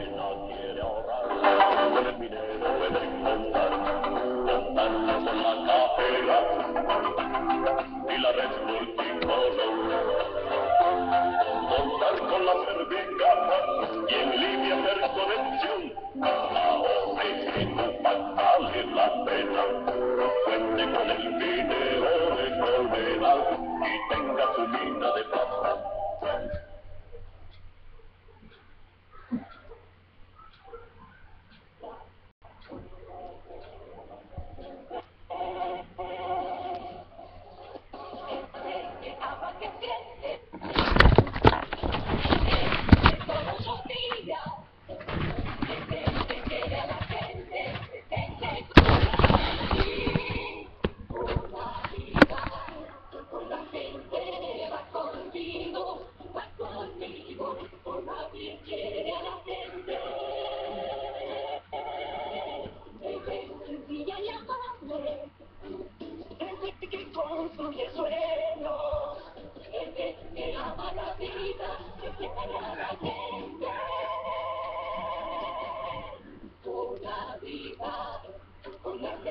pena quiere ahorrar, el minero puede encontrar, contando con la capela y la red multicolor. Contar con la cervicaja y en línea de conexión, cada hombre que tu vale la pena, cuente con el minero de colmenar. Y tenga su mina de plata.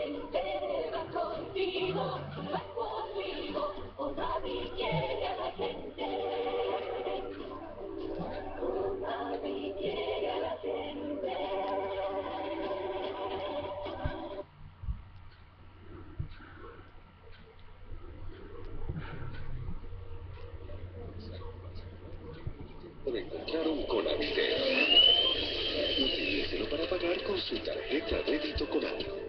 Cuente con el minero de Colmenar y tenga su mina de plata Encontraron con Axel. Utilícelo para pagar con su tarjeta débito Konami.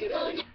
get out of here.